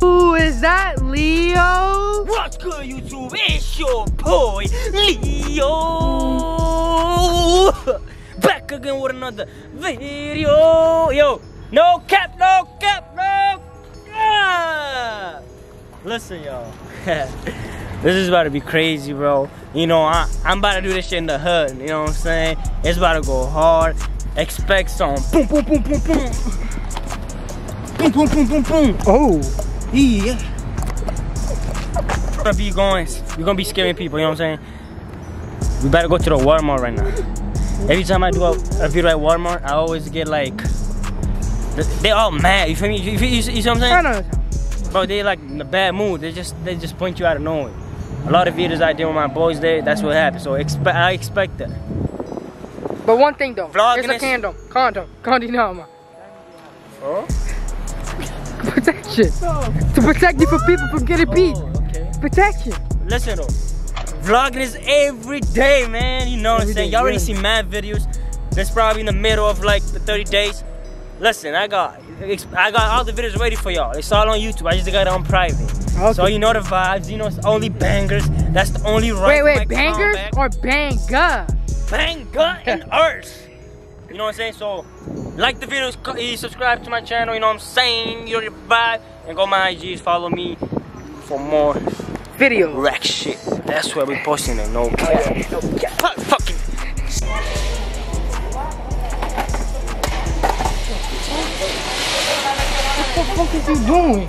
Who is that, Leo? What's good, YouTube? It's your boy, Leo. Back again with another video. Yo, no cap, no cap, no cap. Listen, y'all. this is about to be crazy, bro. You know, I, I'm about to do this shit in the hood. You know what I'm saying? It's about to go hard. Expect some boom, boom, boom, boom, boom. Boom, boom, boom, boom, boom. Oh. Yeah. We're gonna be going, we're gonna be scaring people, you know what I'm saying? We better go to the Walmart right now. Every time I do a, a video at Walmart, I always get like, they all mad, you feel me? You, feel, you, you see what I'm saying? I know. Bro, they like in a bad mood. They just they just point you out of nowhere. A lot of videos I did with my boys there, that's what happened. So expect I expect that. But one thing though, Vlogging it's a condom. Condom. Condom. Oh? Protection. To protect you from people from getting beat. okay. Protection. Listen though, vlogging is every day, man. You know what I'm saying? Y'all already yeah. see mad videos. That's probably in the middle of like the 30 days. Listen, I got I got all the videos ready for y'all. It's all on YouTube. I just got it on private. Okay. So you know the vibes. You know it's only bangers. That's the only right. Wait, wait, bangers or banga? Banga and earth. You know what I'm saying? So, like the videos, eh, subscribe to my channel. You know what I'm saying? You're the vibe, and go my IGs. Follow me for more Video. rack shit. That's where we posting it. No cap. No cap. Fuck, Fucking. What the fuck is you doing?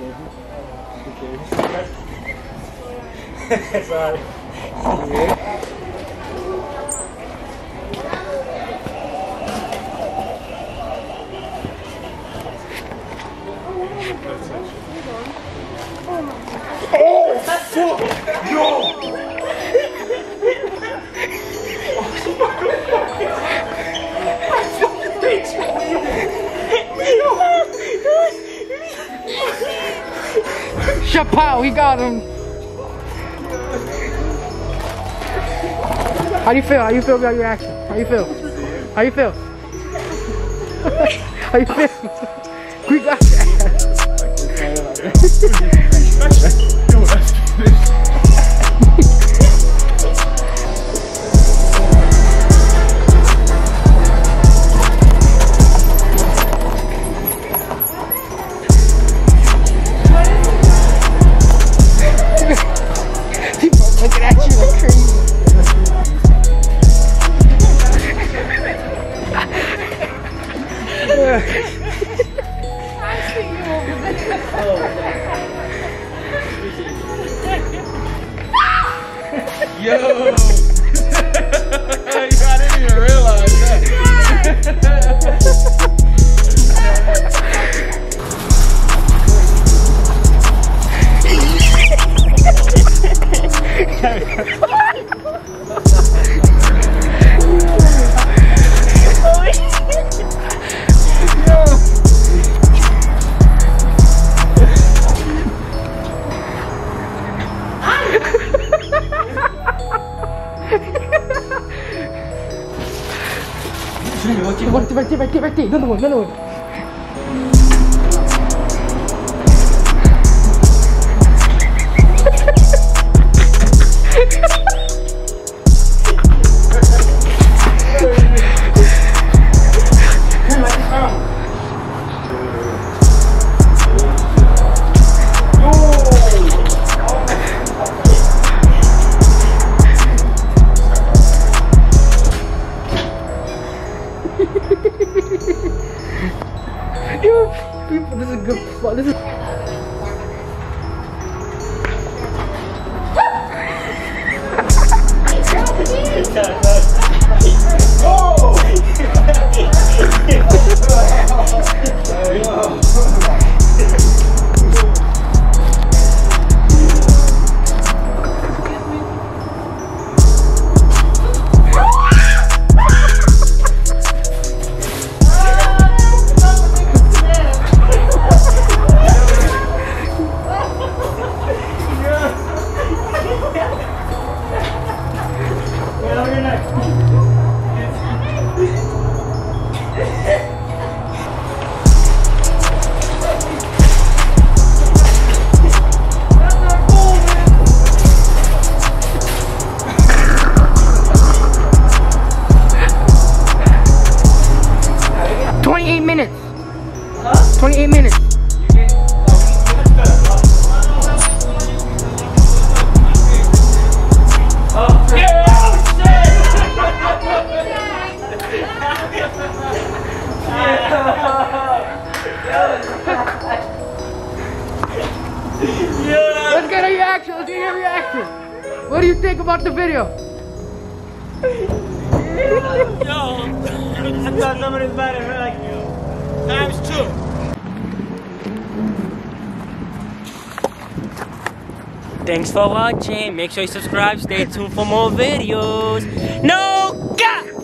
Okay. Sorry. Yeah. Oh, fuck! Yo! Chappelle, we got him. How do you feel? How you feel about your action? How you feel? How you feel? How you feel? Yo! Vai ter, vai ter, vai ter, vai ter. Não. People, this is good. This is. Twenty-eight minutes. Twenty-eight minutes. Let's get a reaction. Let's get your reaction. What do you think about the video? Yo, I thought somebody's about to like you. times two. Thanks for watching. Make sure you subscribe. Stay tuned for more videos. No cap!